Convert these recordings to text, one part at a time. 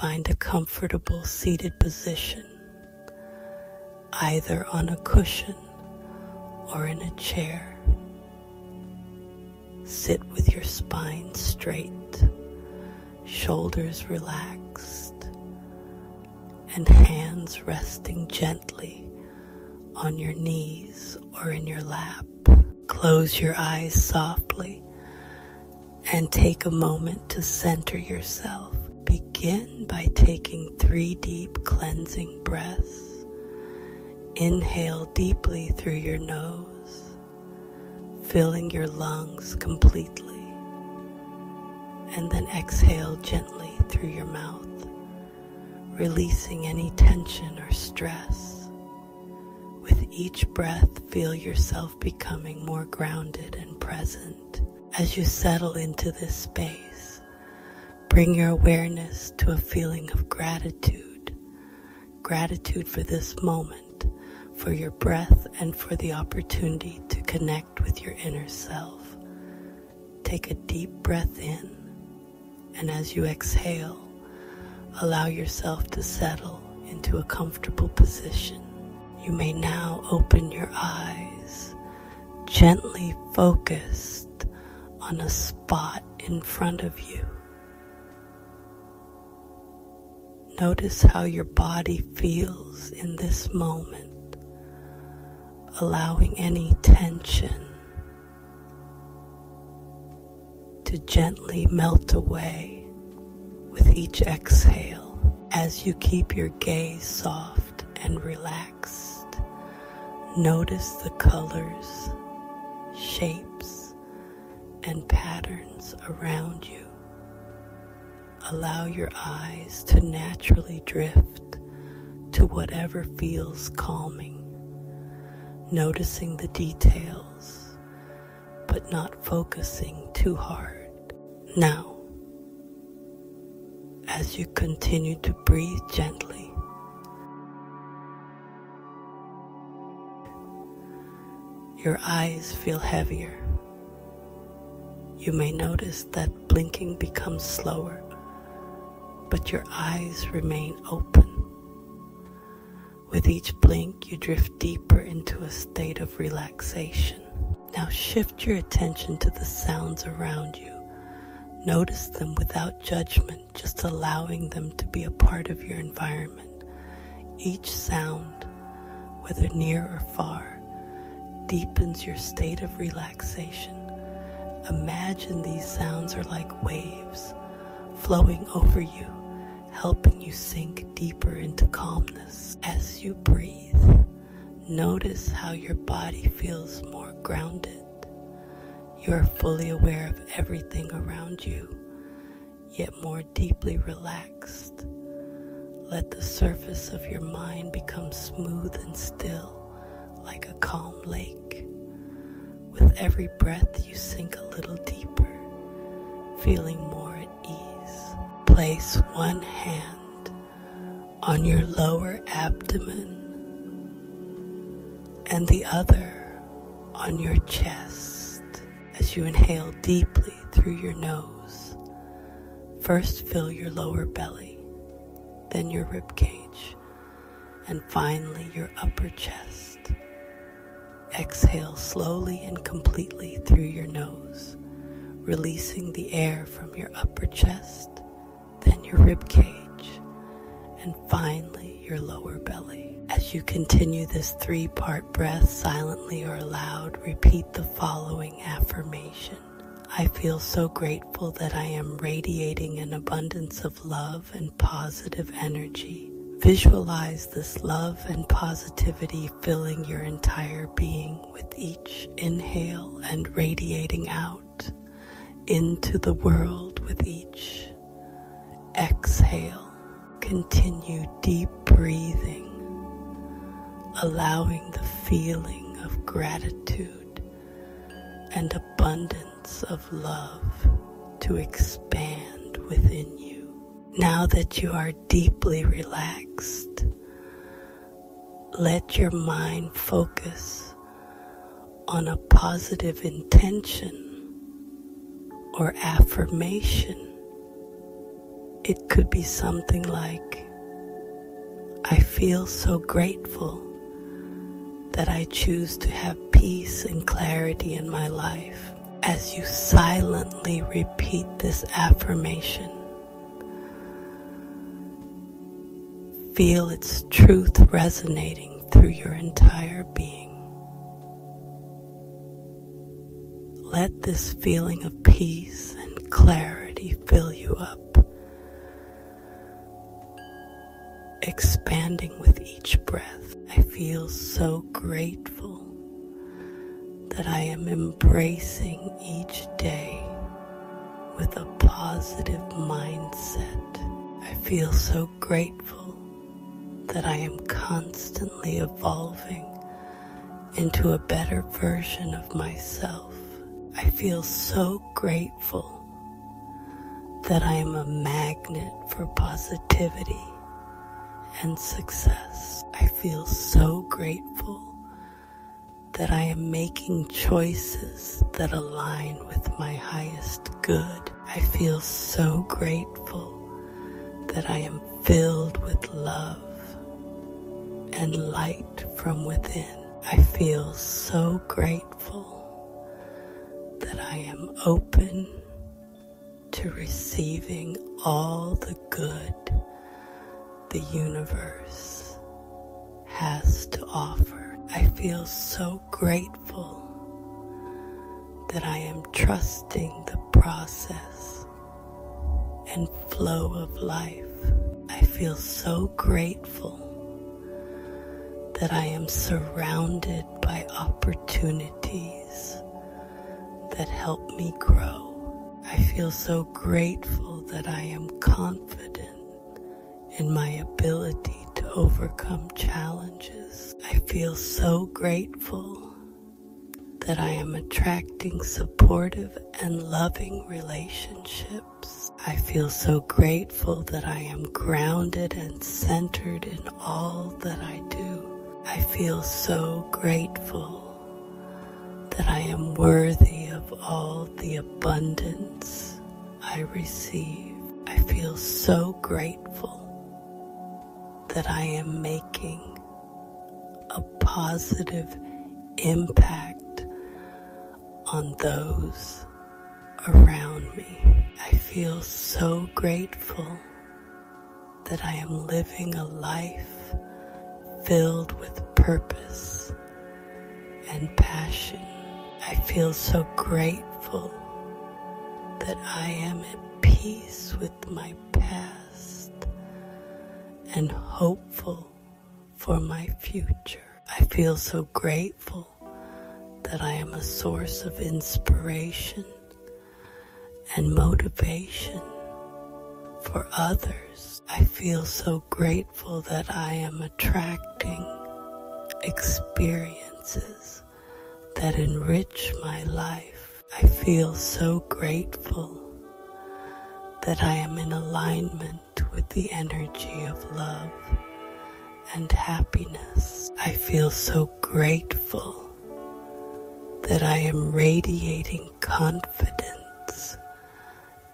Find a comfortable seated position, either on a cushion or in a chair. Sit with your spine straight, shoulders relaxed, and hands resting gently on your knees or in your lap. Close your eyes softly and take a moment to center yourself. Begin by taking three deep cleansing breaths. Inhale deeply through your nose filling your lungs completely. And then exhale gently through your mouth, releasing any tension or stress. With each breath, feel yourself becoming more grounded and present. As you settle into this space, bring your awareness to a feeling of gratitude. Gratitude for this moment, for your breath, and for the opportunity to connect with your inner self. Take a deep breath in, and as you exhale, allow yourself to settle into a comfortable position. You may now open your eyes, gently focused on a spot in front of you. Notice how your body feels in this moment allowing any tension to gently melt away with each exhale as you keep your gaze soft and relaxed. Notice the colors, shapes, and patterns around you. Allow your eyes to naturally drift to whatever feels calming noticing the details, but not focusing too hard. Now, as you continue to breathe gently, your eyes feel heavier. You may notice that blinking becomes slower, but your eyes remain open. With each blink, you drift deeper into a state of relaxation. Now shift your attention to the sounds around you. Notice them without judgment, just allowing them to be a part of your environment. Each sound, whether near or far, deepens your state of relaxation. Imagine these sounds are like waves flowing over you helping you sink deeper into calmness as you breathe. Notice how your body feels more grounded. You are fully aware of everything around you, yet more deeply relaxed. Let the surface of your mind become smooth and still, like a calm lake. With every breath, you sink a little deeper, feeling more place one hand on your lower abdomen and the other on your chest as you inhale deeply through your nose. First, fill your lower belly, then your rib cage, and finally your upper chest. Exhale slowly and completely through your nose, releasing the air from your upper chest then your rib cage, and finally your lower belly. As you continue this three part breath silently or aloud, repeat the following affirmation. I feel so grateful that I am radiating an abundance of love and positive energy. Visualize this love and positivity filling your entire being with each inhale and radiating out into the world with each exhale, continue deep breathing, allowing the feeling of gratitude and abundance of love to expand within you. Now that you are deeply relaxed, let your mind focus on a positive intention or affirmation It could be something like, I feel so grateful that I choose to have peace and clarity in my life. As you silently repeat this affirmation, feel its truth resonating through your entire being. Let this feeling of peace and clarity fill you up, expanding with each breath. I feel so grateful that I am embracing each day with a positive mindset. I feel so grateful that I am constantly evolving into a better version of myself. I feel so grateful that I am a magnet for positivity and success. I feel so grateful that I am making choices that align with my highest good. I feel so grateful that I am filled with love and light from within. I feel so grateful that I am open to receiving all the good the universe has to offer. I feel so grateful that I am trusting the process and flow of life. I feel so grateful that I am surrounded by opportunities that help me grow. I feel so grateful that I am confident in my ability to overcome challenges. I feel so grateful that I am attracting supportive and loving relationships. I feel so grateful that I am grounded and centered in all that I do. I feel so grateful that I am worthy of all the abundance I receive. I feel so grateful that I am making a positive impact on those around me. I feel so grateful that I am living a life filled with purpose and passion. I feel so grateful that I am at peace with my past and hopeful for my future. I feel so grateful that I am a source of inspiration and motivation for others. I feel so grateful that I am attracting experiences that enrich my life. I feel so grateful that I am in alignment with the energy of love and happiness. I feel so grateful that I am radiating confidence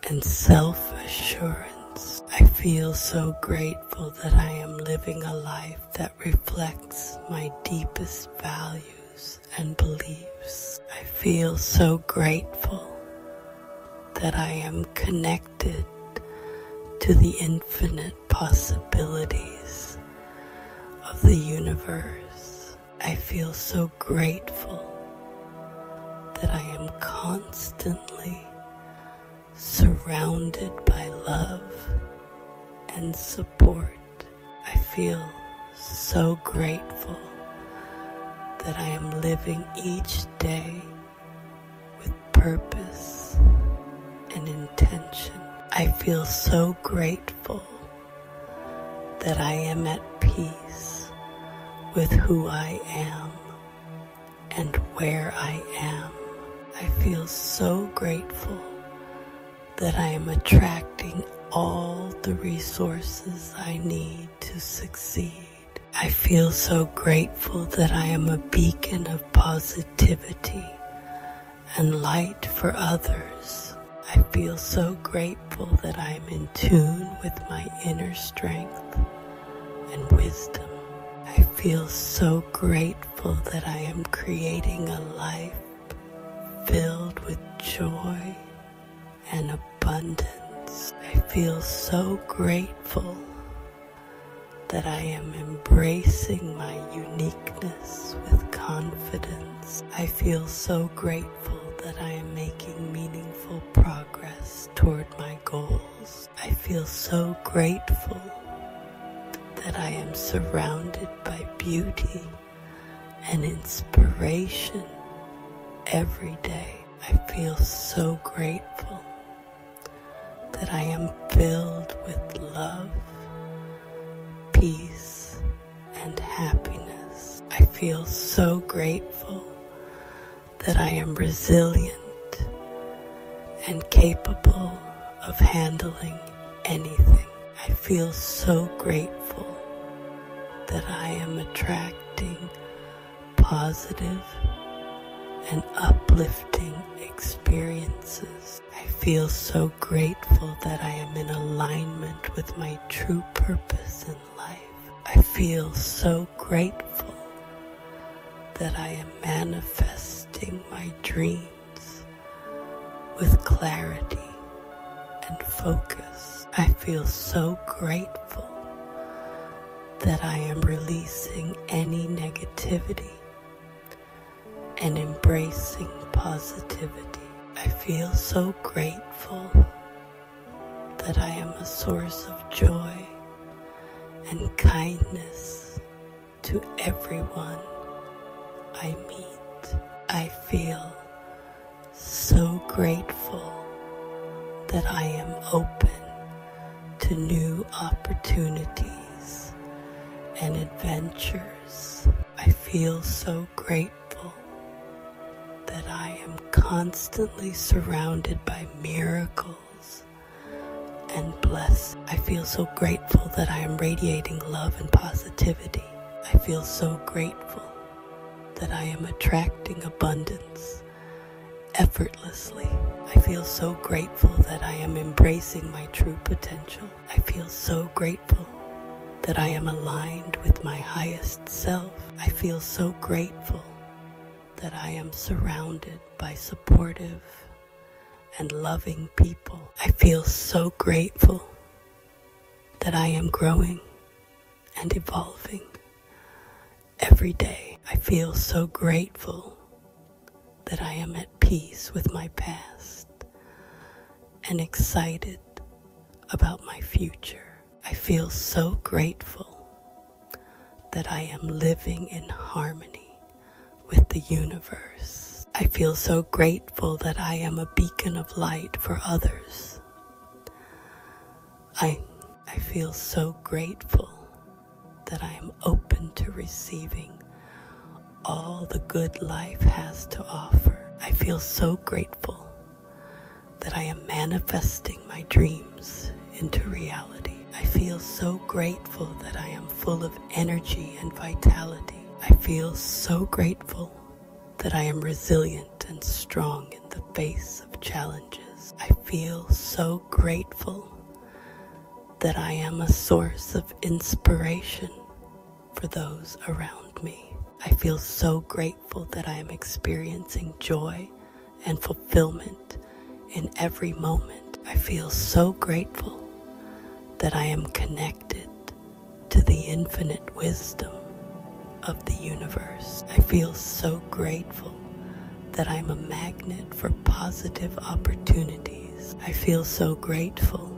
and self assurance. I feel so grateful that I am living a life that reflects my deepest values and beliefs. I feel so grateful that I am connected to the infinite possibilities of the universe. I feel so grateful that I am constantly surrounded by love and support. I feel so grateful that I am living each day with purpose and intention. I feel so grateful that I am at peace with who I am and where I am. I feel so grateful that I am attracting all the resources I need to succeed. I feel so grateful that I am a beacon of positivity and light for others. I feel so grateful that I am in tune with my inner strength and wisdom. I feel so grateful that I am creating a life filled with joy and abundance. I feel so grateful that I am embracing my uniqueness with confidence. I feel so grateful that I am making meaningful progress toward my goals. I feel so grateful that I am surrounded by beauty and inspiration every day. I feel so grateful that I am filled with love, peace, and happiness. I feel so grateful that I am resilient and capable of handling anything. I feel so grateful that I am attracting positive and uplifting experiences. I feel so grateful that I am in alignment with my true purpose in life. I feel so grateful that I am manifesting my dreams with clarity and focus. I feel so grateful that I am releasing any negativity and embracing positivity. I feel so grateful that I am a source of joy and kindness to everyone I meet. I feel so grateful that I am open to new opportunities and adventures. I feel so grateful that I am constantly surrounded by miracles and blessed. I feel so grateful that I am radiating love and positivity. I feel so grateful that I am attracting abundance effortlessly. I feel so grateful that I am embracing my true potential. I feel so grateful that I am aligned with my highest self. I feel so grateful that I am surrounded by supportive and loving people. I feel so grateful that I am growing and evolving every day. I feel so grateful that I am at peace with my past and excited about my future. I feel so grateful that I am living in harmony with the universe. I feel so grateful that I am a beacon of light for others. I, I feel so grateful that I am open to receiving all the good life has to offer. I feel so grateful that I am manifesting my dreams into reality. I feel so grateful that I am full of energy and vitality. I feel so grateful that I am resilient and strong in the face of challenges. I feel so grateful that I am a source of inspiration for those around me. I feel so grateful that I am experiencing joy and fulfillment in every moment. I feel so grateful that I am connected to the infinite wisdom of the universe. I feel so grateful that I'm a magnet for positive opportunities. I feel so grateful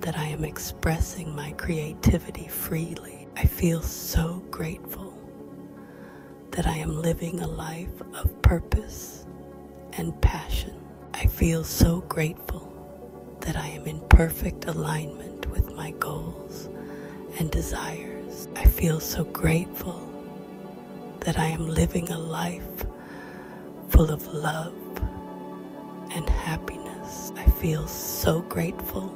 that I am expressing my creativity freely. I feel so grateful that I am living a life of purpose and passion. I feel so grateful that I am in perfect alignment with my goals and desires. I feel so grateful that I am living a life full of love and happiness. I feel so grateful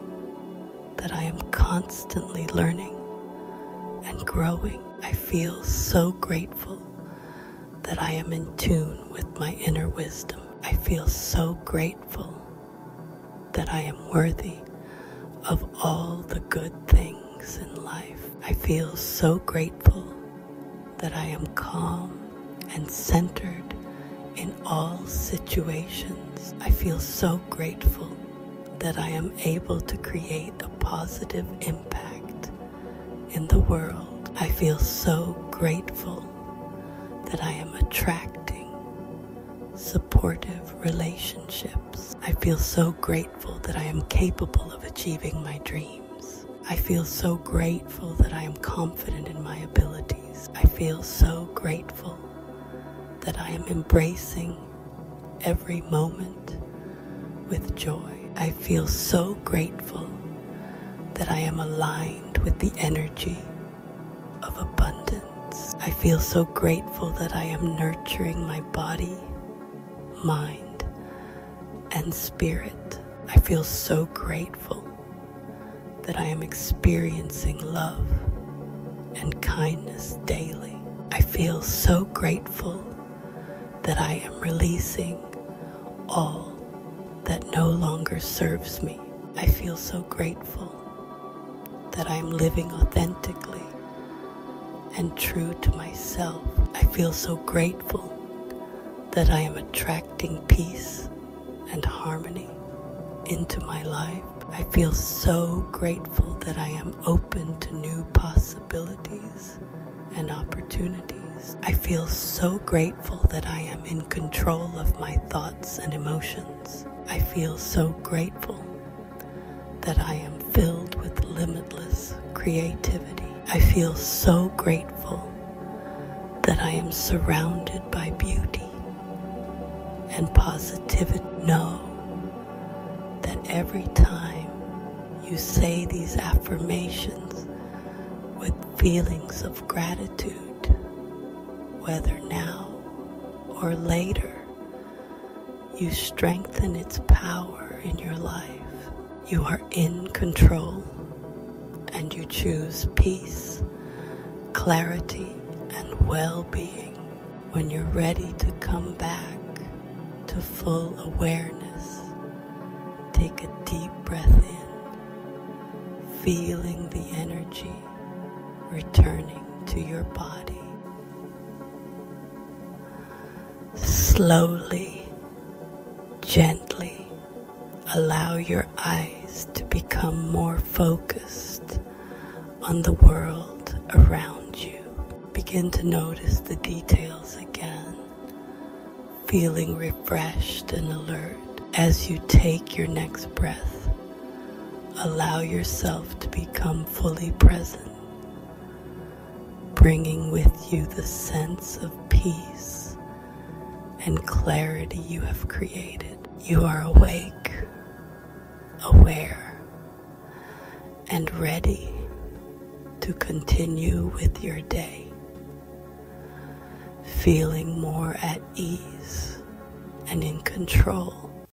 that I am constantly learning and growing. I feel so grateful that I am in tune with my inner wisdom. I feel so grateful that I am worthy of all the good things in life. I feel so grateful that I am calm and centered in all situations. I feel so grateful that I am able to create a positive impact in the world. I feel so grateful that I am attracting supportive relationships. I feel so grateful that I am capable of achieving my dreams. I feel so grateful that I am confident in my abilities. I feel so grateful that I am embracing every moment with joy. I feel so grateful that I am aligned with the energy of abundance. I feel so grateful that I am nurturing my body, mind, and spirit. I feel so grateful that I am experiencing love and kindness daily. I feel so grateful that I am releasing all that no longer serves me. I feel so grateful that I am living authentically and true to myself. I feel so grateful that I am attracting peace and harmony into my life. I feel so grateful that I am open to new possibilities and opportunities. I feel so grateful that I am in control of my thoughts and emotions. I feel so grateful that I am filled with limitless creativity. I feel so grateful that I am surrounded by beauty and positivity. Know that every time you say these affirmations with feelings of gratitude, whether now or later, you strengthen its power in your life. You are in control and you choose peace, clarity, and well being. When you're ready to come back to full awareness, take a deep breath in, feeling the energy returning to your body. Slowly Gently allow your eyes to become more focused on the world around you. Begin to notice the details again, feeling refreshed and alert as you take your next breath. Allow yourself to become fully present, bringing with you the sense of peace and clarity you have created. You are awake, aware, and ready to continue with your day, feeling more at ease and in control